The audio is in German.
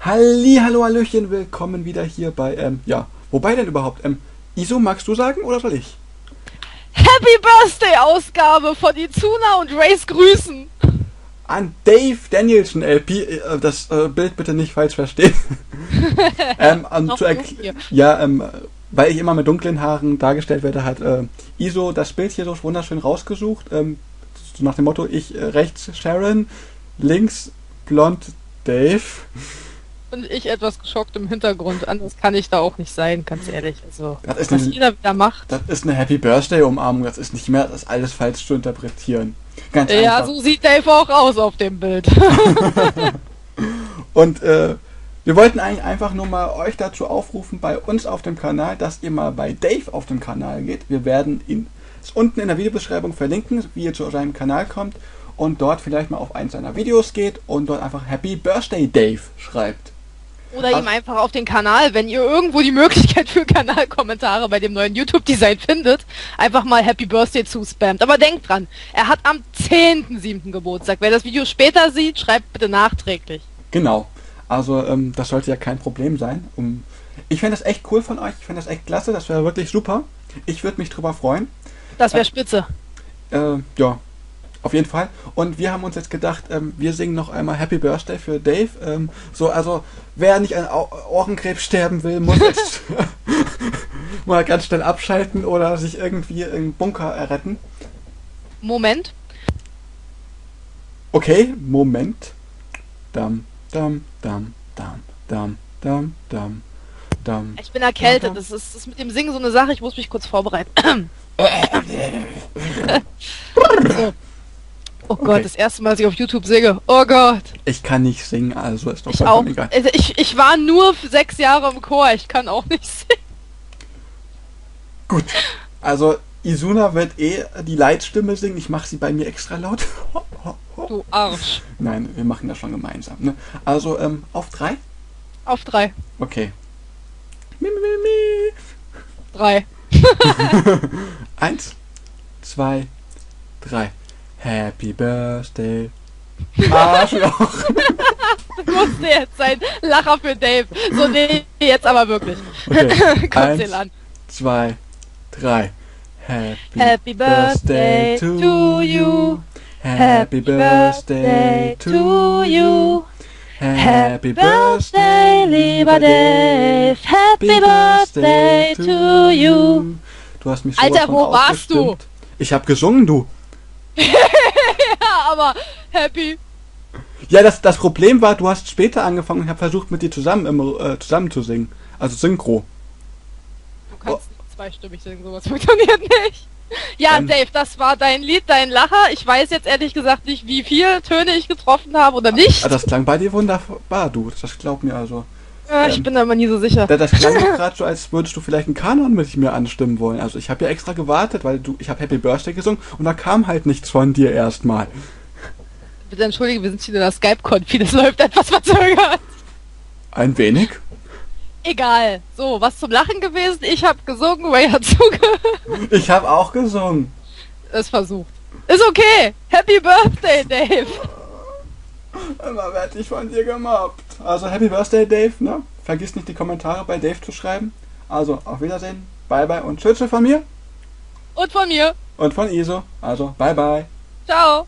Halli, hallo, hallöchen, willkommen wieder hier bei, ähm, ja, wobei denn überhaupt? Ähm, Iso, magst du sagen oder soll ich? Happy Birthday Ausgabe von Izuna und Race grüßen. An Dave Danielson LP, äh, das äh, Bild bitte nicht falsch verstehen. ähm, Noch zu ja, ähm, weil ich immer mit dunklen Haaren dargestellt werde, hat äh, Iso das Bild hier so wunderschön rausgesucht. Ähm, so nach dem Motto, ich äh, rechts Sharon, links blond Dave. Und ich etwas geschockt im Hintergrund. Anders kann ich da auch nicht sein, ganz ehrlich. Also, Das ist was ein- jeder wieder macht. Das ist eine Happy Birthday Umarmung, das ist nicht mehr das alles falsch zu interpretieren. Ganz Ja, einfach. so sieht Dave auch aus auf dem Bild. Und äh, wir wollten eigentlich einfach nur mal euch dazu aufrufen, bei uns auf dem Kanal, dass ihr mal bei Dave auf dem Kanal geht. Wir werden ihn unten in der Videobeschreibung verlinken, wie ihr zu seinem Kanal kommt und dort vielleicht mal auf eins seiner Videos geht und dort einfach Happy Birthday Dave schreibt. Oder Ach. ihm einfach auf den Kanal, wenn ihr irgendwo die Möglichkeit für Kanalkommentare bei dem neuen YouTube-Design findet, einfach mal Happy Birthday zuspammt. Aber denkt dran, er hat am 10.7. Geburtstag. Wer das Video später sieht, schreibt bitte nachträglich. Genau. Also ähm, das sollte ja kein Problem sein. Um, ich fände das echt cool von euch. Ich fände das echt klasse. Das wäre wirklich super. Ich würde mich drüber freuen. Das wäre spitze. Äh, ja, auf jeden Fall. Und wir haben uns jetzt gedacht, ähm, wir singen noch einmal Happy Birthday für Dave. Ähm, so, also wer nicht an Ohrenkrebs sterben will, muss jetzt mal ganz schnell abschalten oder sich irgendwie im Bunker erretten. Moment. Okay, Moment. Dam, dam, dam, dam, dam, dam, dam, dam. Ich bin erkältet. Das ist, das ist mit dem Singen so eine Sache. Ich muss mich kurz vorbereiten. so. Oh Gott, Okay. das erste Mal, dass ich auf YouTube singe. Oh Gott. Ich kann nicht singen, also ist doch Ich auch. egal. Also ich, ich war nur sechs Jahre im Chor. Ich kann auch nicht singen. Gut. Also Isuna wird eh die Leitstimme singen. Ich mache sie bei mir extra laut. Du Arsch. Nein, wir machen das schon gemeinsam. Ne? Also ähm, auf drei? Auf drei. Okay. Mi, mi, mi, Drei. Eins, zwei, drei. Happy Birthday. Arschloch. Das musste jetzt sein. Lacher für Dave. So, nee, jetzt aber wirklich. Okay. Kommt Eins, an. zwei, drei. Happy, Happy birthday to you. Happy birthday to you. Happy birthday, lieber Dave. Happy birthday to you. Du hast mich sowas Alter, wo warst du? Ich hab gesungen, du. Ja, aber happy. Ja, das, das Problem war, du hast später angefangen und ich habe versucht, mit dir zusammen, im, äh, zusammen zu singen. Also synchro. Du kannst nicht zweistimmig singen, sowas funktioniert nicht. Ja, Ähm. Dave, das war dein Lied, dein Lacher. Ich weiß jetzt ehrlich gesagt nicht, wie viele Töne ich getroffen habe oder nicht. Ah, Das klang bei dir wunderbar, du. Das glaub mir also. Äh, ich bin da immer nie so sicher. Da- Das klang gerade so, als würdest du vielleicht einen Kanon mit mir anstimmen wollen. Also ich habe ja extra gewartet, weil du, ich habe Happy Birthday gesungen und da kam halt nichts von dir erstmal. Bitte entschuldige, wir sind hier in der Skype-Konfi, das läuft etwas verzögert. Ein wenig. Egal. So, was zum Lachen gewesen? Ich habe gesungen, Ray hat zugehört. Ich habe auch gesungen. Es versucht. Ist okay. Happy Birthday, Dave. Immer werde ich von dir gemobbt. Also Happy Birthday, Dave, ne? Vergiss nicht die Kommentare bei Dave zu schreiben. Also auf Wiedersehen, bye bye und Tschüss von mir Und von mir. und von Iso. Also bye bye. Ciao.